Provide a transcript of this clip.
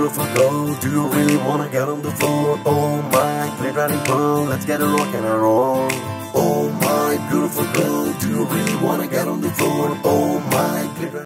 beautiful girl, do you really wanna get on the floor? Oh my glittering let's get a rock and a roll. Oh my beautiful girl, do you really wanna get on the floor? Oh my play